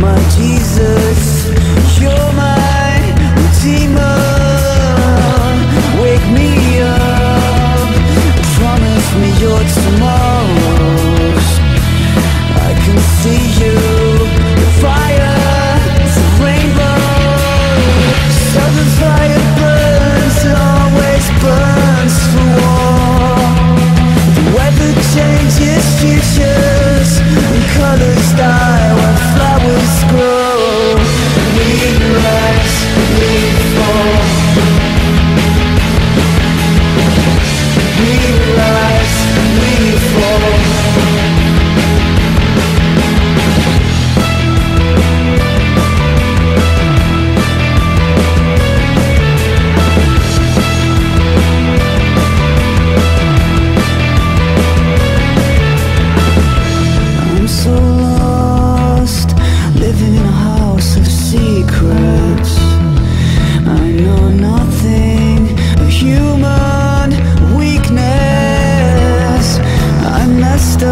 my Jesus.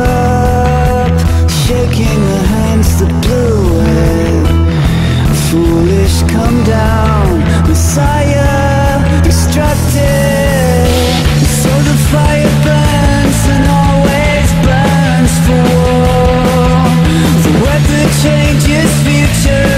up Shaking the hands that blew it Foolish, come down Messiah, destructive. So the fire burns and always burns for The weather changes future.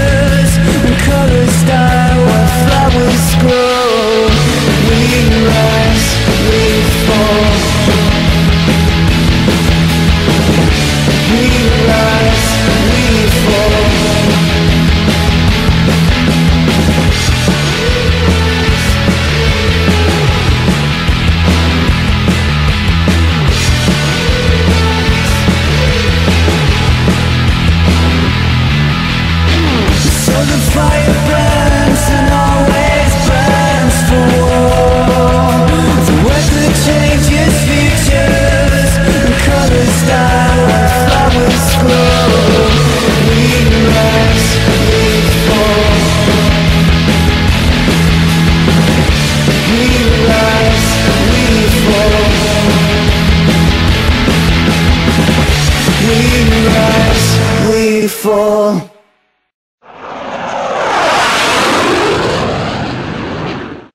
Beautiful